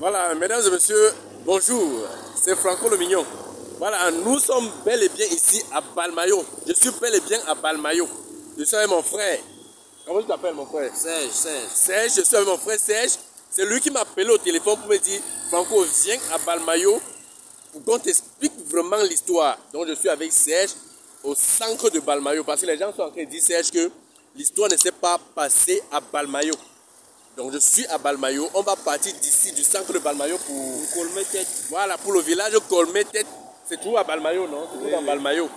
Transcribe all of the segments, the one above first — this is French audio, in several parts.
Voilà, mesdames et messieurs, bonjour. C'est Franco le Mignon. Voilà, nous sommes bel et bien ici à Balmayo. Je suis bel et bien à Balmayo. Je suis avec mon frère. Comment tu t'appelles, mon frère? Serge, Serge. Serge, je suis avec mon frère Serge. C'est lui qui m'a appelé au téléphone pour me dire Franco, viens à Balmayo pour qu'on t'explique vraiment l'histoire. Donc, je suis avec Serge au centre de Balmayo parce que les gens sont en train de dire, Serge, que l'histoire ne s'est pas passée à Balmayo. Donc, je suis à Balmayo. On va partir d'ici, du centre de Balmayo pour Colmé tête. voilà, pour le village Colmé Tête, c'est toujours à Balmayo, non? C'est toujours à Balmayo?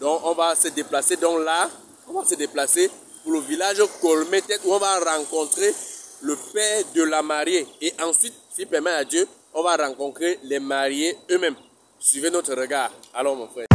Donc on va se déplacer. Donc là, on va se déplacer pour le village Colmé Tête où on va rencontrer le père de la mariée. Et ensuite, s'il permet à Dieu, on va rencontrer les mariés eux-mêmes. Suivez notre regard. Alors mon frère.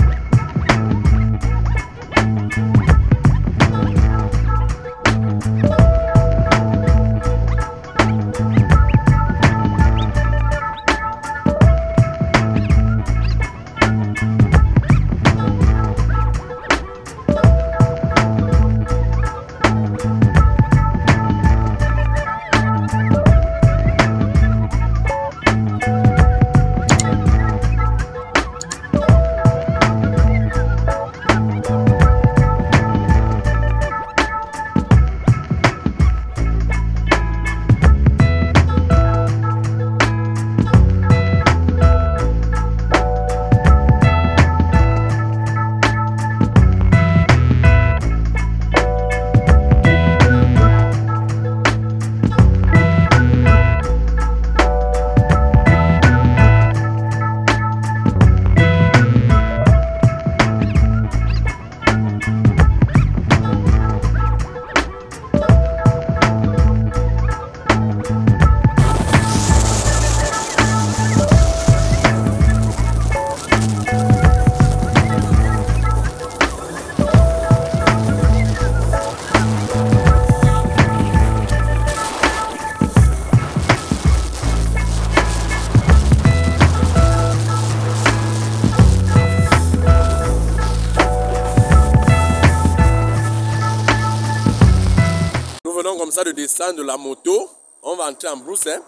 De descendre de la moto. On va entrer en brousse. hein.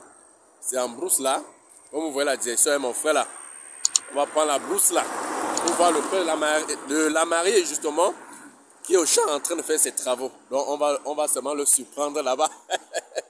C'est en brousse là. Comme vous voyez la direction, hein, mon frère là. On va prendre la brousse là. Pour voir le mari- de la mariée justement. Qui est au champ en train de faire ses travaux. Donc on va, on va seulement le surprendre là-bas.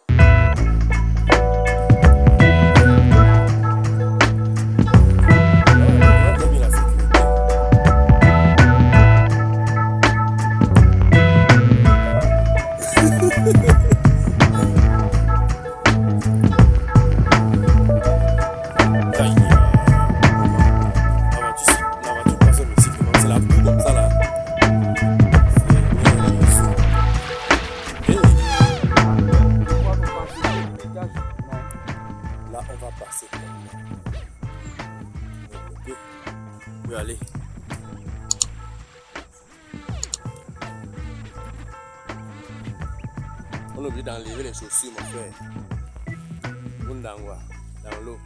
challenge aussi mon frère. Bundangwa, dans l'eau.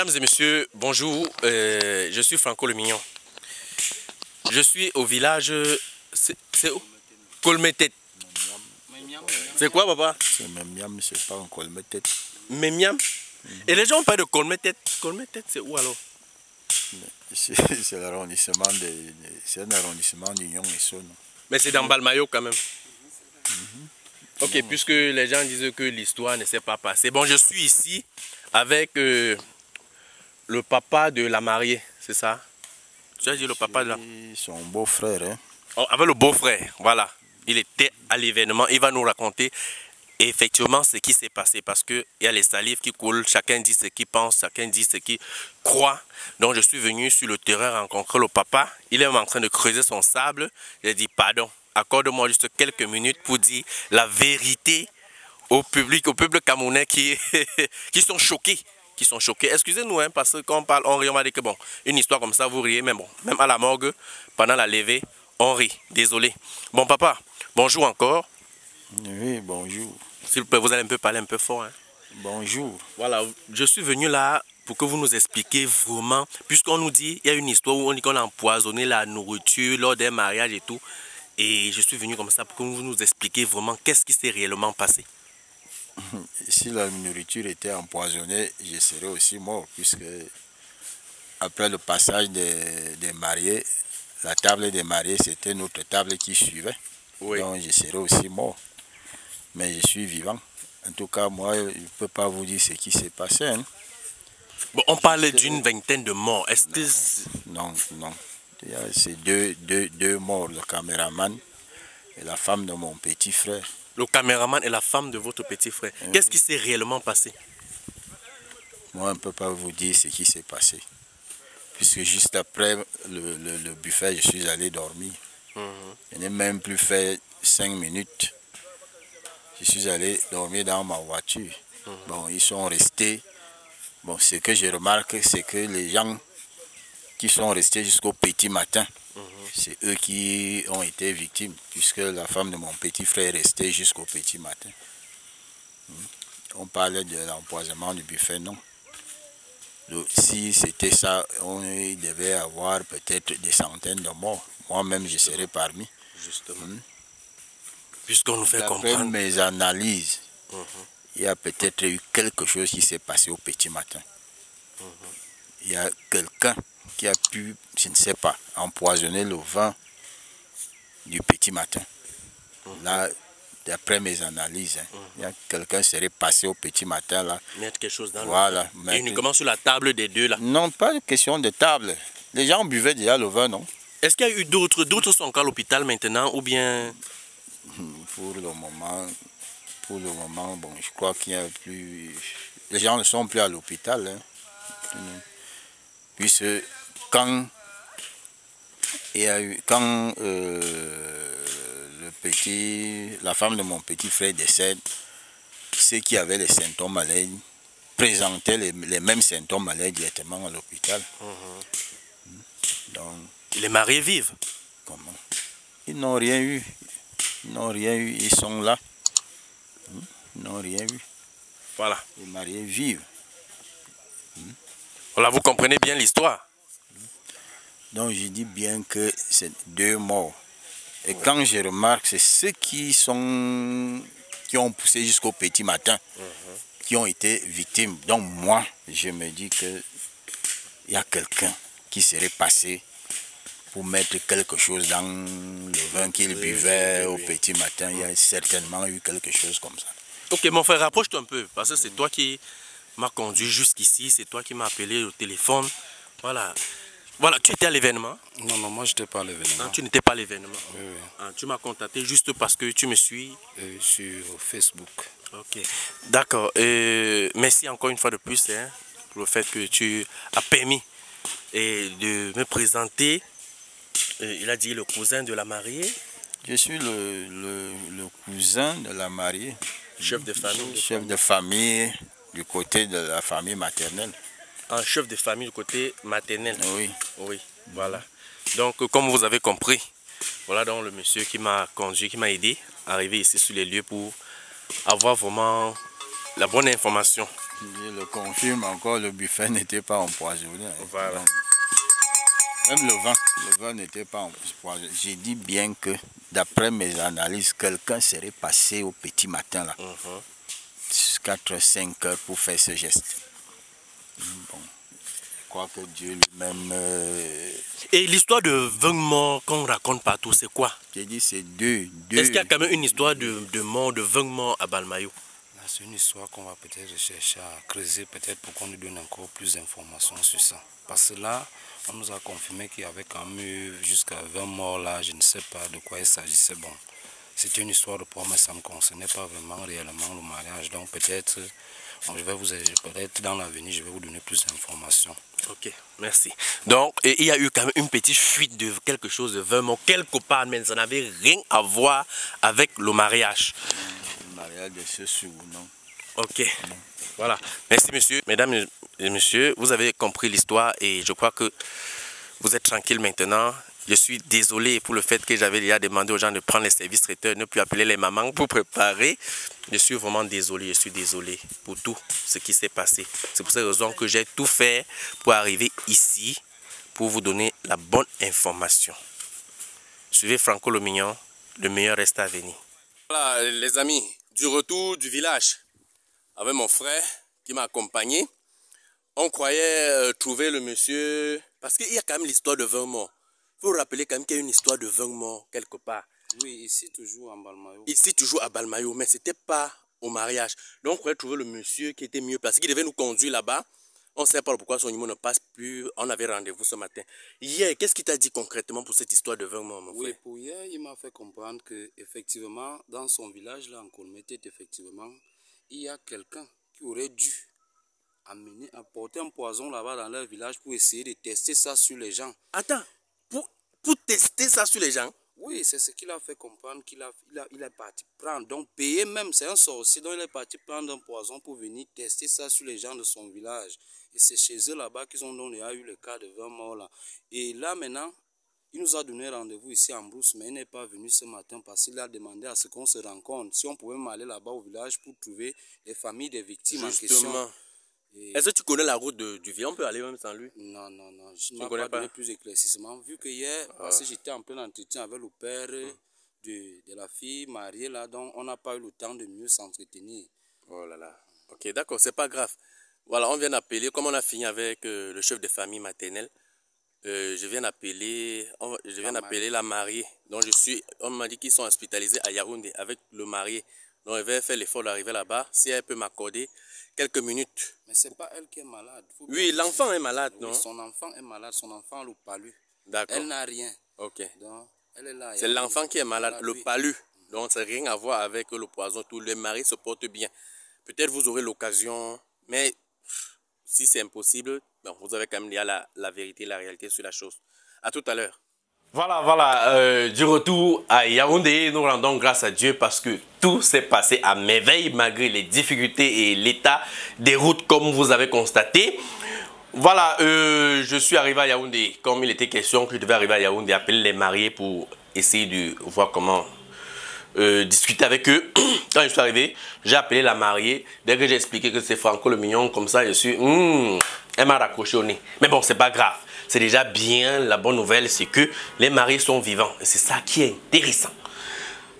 Mesdames et messieurs, bonjour. Euh, je suis Franco le Mignon. Je suis au village. C'est où? Colmetet. C'est quoi, papa? C'est même miam, c'est pas un colme tête. Memiam. Et les gens parlent de Colmetet. Colmetet, c'est où alors? C'est l'arrondissement de, c'est un arrondissement d'Union et Saône. Mais c'est dans Balmayo quand même. Ok, puisque les gens disent que l'histoire ne s'est pas passée. Bon, je suis ici avec euh, le papa de la mariée, c'est ça? Tu as dit le papa de la... Son beau-frère, hein. Oh, avec le beau-frère, voilà. Il était à l'événement. Il va nous raconter effectivement ce qui s'est passé parce qu'il y a les salives qui coulent. Chacun dit ce qu'il pense, chacun dit ce qu'il croit. Donc je suis venu sur le terrain rencontrer le papa. Il est en train de creuser son sable. J'ai dit pardon, accorde-moi juste quelques minutes pour dire la vérité au public, au peuple camerounais qui, qui sont choqués. Qui sont choqués. Excusez-nous, hein, parce que quand on parle, on rit, on va dire que bon, une histoire comme ça, vous riez, mais bon, même à la morgue, pendant la levée, Henri, désolé. Bon, papa, bonjour encore. Oui, bonjour. S'il vous plaît, vous allez un peu parler un peu fort. Hein. Bonjour. Voilà, je suis venu là pour que vous nous expliquiez vraiment, puisqu'on nous dit, il y a une histoire où on dit qu'on a empoisonné la nourriture lors des mariages et tout. Et je suis venu comme ça pour que vous nous expliquiez vraiment qu'est-ce qui s'est réellement passé. Si la nourriture était empoisonnée, je serais aussi mort, puisque après le passage des, des mariés, la table des mariés, c'était notre table qui suivait. Donc je serais aussi mort. Mais je suis vivant. En tout cas, moi, je ne peux pas vous dire ce qui s'est passé. Hein. Bon, on parlait d'une vingtaine de morts. Est-ce que... Non, non. C'est deux, deux, deux morts, le caméraman et la femme de mon petit frère. Le caméraman et la femme de votre petit frère. Qu'est-ce qui s'est réellement passé? Moi, je ne peux pas vous dire ce qui s'est passé. Puisque juste après le, le, buffet, je suis allé dormir. Mhm. Je n'ai même plus fait cinq minutes. Je suis allé dormir dans ma voiture. Mhm. Bon, ils sont restés. Bon, ce que je remarque, c'est que les gens qui sont restés jusqu'au petit matin, mhm. C'est eux qui ont été victimes, puisque la femme de mon petit frère est restée jusqu'au petit matin. Hmm? On parlait de l'empoisonnement du buffet, non? si c'était ça, on devait avoir peut-être des centaines de morts. Moi-même, je serais parmi. Justement. Hmm? Puisqu'on nous fait comprendre. mes analyses, mhm. il y a peut-être eu quelque chose qui s'est passé au petit matin. Mhm. Il y a quelqu'un qui a pu, je ne sais pas, empoisonner le vin du petit matin. Mhm. Là, d'après mes analyses, hein, a quelqu'un serait passé au petit matin là. Mettre quelque chose dans voilà, le Et uniquement sur la table des deux là. Non, pas de question de table. Les gens buvaient déjà le vin, non? Est-ce qu'il y a eu d'autres D'autres sont encore à l'hôpital maintenant ou bien Pour le moment, pour le moment, bon, je crois qu'il y a plus. Les gens ne sont plus à l'hôpital. Hein. Puisque quand il y a eu, quand euh, le petit, la femme de mon petit frère décède, ceux qui avaient les symptômes malades présentaient les, mêmes symptômes malades directement à l'hôpital. Mhm. Donc, les mariés vivent Comment? Ils n'ont rien eu. Ils n'ont rien eu. Ils sont là. Ils n'ont rien eu. Voilà. Les mariés vivent. Voilà, vous comprenez bien l'histoire. Donc je dis bien que c'est deux morts. Et quand je remarque, c'est ceux qui sont qui ont poussé jusqu'au petit matin, qui ont été victimes. Donc moi, je me dis que il y a quelqu'un qui serait passé pour mettre quelque chose dans le vin qu'il buvait au petit matin. Il y a certainement eu quelque chose comme ça. Ok, mon frère, rapproche-toi un peu, parce que c'est toi qui m'as conduit jusqu'ici, c'est toi qui m'as appelé au téléphone. Voilà. Voilà, tu étais à l'événement Non, non, moi je n'étais pas à l'événement. tu n'étais pas à l'événement Oui, oui. Ah, tu m'as contacté juste parce que tu me suis euh, Sur Facebook. Ok, d'accord. merci encore une fois de plus hein, pour le fait que tu as permis et de me présenter. il a dit le cousin de la mariée. Je suis le, le, cousin de la mariée. Chef de famille. Chef de famille du côté de la famille maternelle un chef de famille du côté maternel. Oui. Oui, voilà. Donc, comme vous avez compris, voilà donc le monsieur qui m'a conduit, qui m'a aidé à arriver ici sur les lieux pour avoir vraiment la bonne information. Je le confirme encore, le buffet n'était pas empoisonné. Voilà. même le vin, le vin n'était pas empoisonné. J'ai dit bien que, d'après mes analyses, quelqu'un serait passé au petit matin là. 4-5 mhm. heures pour faire ce geste. Bon, je crois que Dieu lui-même... Euh, Et l'histoire de 20 morts qu'on raconte partout, c'est quoi? J'ai dit c'est deux. Est-ce qu'il y a quand même une histoire de, de mort, de 20 morts à Balmayo? C'est une histoire qu'on va peut-être chercher à creuser, peut-être pour qu'on nous donne encore plus d'informations sur ça. Parce que là, on nous a confirmé qu'il y avait quand même eu jusqu'à 20 morts là, je ne sais pas de quoi il s'agissait. Bon, c'était une histoire de poids, mais ça ne me concernait pas vraiment réellement le mariage. Donc peut-être je vais vous peut-être dans l'avenir, je vais vous donner plus d'informations. Ok, merci. Donc, il y a eu quand même une petite fuite de quelque chose de vraiment quelque part, mais ça n'avait rien à voir avec le mariage. Le mariage de ce non? Ok. Voilà. Merci, monsieur. Mesdames et messieurs, vous avez compris l'histoire et je crois que vous êtes tranquille maintenant. Je suis désolé pour le fait que j'avais déjà demandé aux gens de prendre les services traiteurs, ne plus appeler les mamans pour préparer. Je suis vraiment désolé, je suis désolé pour tout ce qui s'est passé. C'est pour cette raison que j'ai tout fait pour arriver ici, pour vous donner la bonne information. Suivez Franco Lomignon, le meilleur reste à venir. Voilà les amis, du retour du village avec mon frère qui m'a accompagné. On croyait euh, trouver le monsieur, parce qu'il y a quand même l'histoire de 20 morts. Il faut rappeler quand même qu'il y a une histoire de 20 morts quelque part. Oui, ici toujours à Balmayo. Ici toujours à Balmayo, mais c'était pas au mariage. Donc on croyait trouver le monsieur qui était mieux placé, qui devait nous conduire là-bas. On ne sait pas pourquoi son numéro ne passe plus. On avait rendez-vous ce matin. Hier, qu'est-ce qu'il t'a dit concrètement pour cette histoire de 20 morts, mon Oui, pour hier, il m'a fait comprendre que effectivement, dans son village, là, en Colmetet, effectivement, il y a quelqu'un qui aurait dû amener, apporter un poison là-bas dans leur village pour essayer de tester ça sur les gens. Attends, pour, pour tester ça sur les gens Oui, c'est ce qu'il a fait comprendre qu'il a, il a, il est parti prendre. Donc, payer même, c'est un sorcier. Donc, il est parti prendre un poison pour venir tester ça sur les gens de son village. Et c'est chez eux là-bas qu'ils ont donné, eu le cas de 20 morts là. Et là, maintenant, il nous a donné rendez-vous ici en Brousse, mais il n'est pas venu ce matin parce qu'il a demandé à ce qu'on se rencontre. Si on pouvait aller là-bas au village pour trouver les familles des victimes en question. Est-ce que tu connais la route de, du village On peut aller même sans lui Non, non, non. Je n'ai pas, donné plus d'éclaircissement. Vu que hier, ah. parce que j'étais en plein entretien avec le père ah. de, de, la fille mariée, là, donc on n'a pas eu le temps de mieux s'entretenir. Oh là là. Ok, d'accord, c'est pas grave. Voilà, on vient d'appeler, comme on a fini avec euh, le chef de famille maternelle, euh, je viens d'appeler je viens d'appeler la mariée. Donc je suis, on m'a dit qu'ils sont hospitalisés à Yaoundé avec le marié. Donc je vais faire l'effort d'arriver là-bas. Si elle peut m'accorder quelques minutes. Mais c'est pas elle qui est malade. oui, l'enfant est malade, non? Son enfant est malade, son enfant le palu. D'accord. Elle n'a rien. Ok. C'est l'enfant qui est malade, le palu. Donc, ça n'a rien à voir avec le poison. Tout le mari se porte bien. Peut-être vous aurez l'occasion, mais si c'est impossible, vous avez quand même la, la vérité, la réalité sur la chose. À tout à l'heure. Voilà, voilà, euh, du retour à Yaoundé, nous rendons grâce à Dieu parce que tout s'est passé à merveille malgré les difficultés et l'état des routes comme vous avez constaté. Voilà, euh, je suis arrivé à Yaoundé, comme il était question que je devais arriver à Yaoundé, appeler les mariés pour essayer de voir comment euh, discuter avec eux. Quand je suis arrivé, j'ai appelé la mariée. Dès que j'ai expliqué que c'est Franco le mignon, comme ça, je suis... Hmm, elle m'a raccroché au nez. Mais bon, c'est pas grave. C'est déjà bien. La bonne nouvelle, c'est que les mariés sont vivants. Et c'est ça qui est intéressant.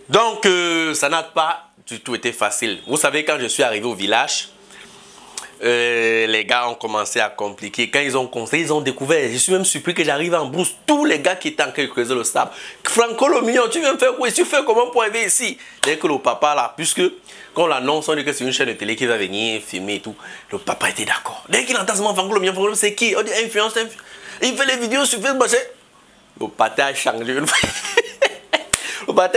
Donc, euh, ça n'a pas du tout été facile. Vous savez, quand je suis arrivé au village, euh, les gars ont commencé à compliquer. Quand ils ont conseillé, ils ont découvert. Je suis même surpris que j'arrive en brousse. Tous les gars qui étaient en train de creuser le sable. Franco Lomignon, tu viens faire quoi Tu fais comment pour arriver ici? Dès que le papa là, puisque quand on l'annonce, on dit que c'est une chaîne de télé qui va venir filmer et tout. Le papa était d'accord. Dès qu'il entend mot Franco Lomignon, Franco c'est qui? On dit influence, influence. Il fait les vidéos sur Facebook. Le papa a changé. le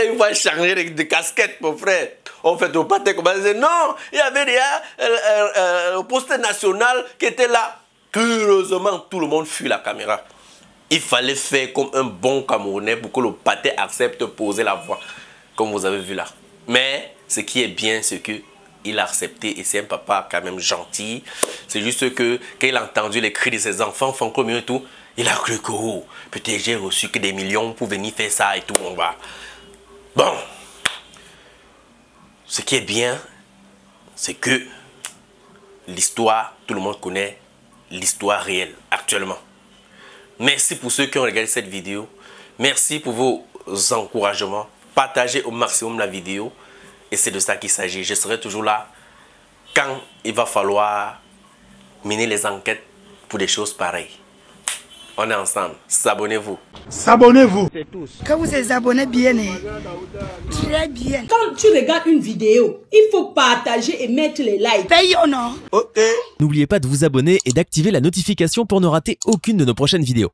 une fois changé de casquette, mon frère on fait au pâté comme ça. Non, il y avait déjà euh, euh, euh, le poste national qui était là. Curieusement, tout le monde fuit la caméra. Il fallait faire comme un bon Camerounais pour que le pâté accepte de poser la voix, comme vous avez vu là. Mais ce qui est bien, c'est que il a accepté et c'est un papa quand même gentil. C'est juste que quand il a entendu les cris de ses enfants, Franco et tout, il a cru que oh, peut-être j'ai reçu que des millions pour venir faire ça et tout. On va. Bon, ce qui est bien, c'est que l'histoire, tout le monde connaît l'histoire réelle actuellement. Merci pour ceux qui ont regardé cette vidéo. Merci pour vos encouragements. Partagez au maximum la vidéo. Et c'est de ça qu'il s'agit. Je serai toujours là quand il va falloir mener les enquêtes pour des choses pareilles. On est ensemble. S'abonnez-vous. S'abonnez-vous. Quand vous êtes abonné bien, hein. très bien. Quand tu regardes une vidéo, il faut partager et mettre les likes. Paye ou non Ok. N'oubliez pas de vous abonner et d'activer la notification pour ne rater aucune de nos prochaines vidéos.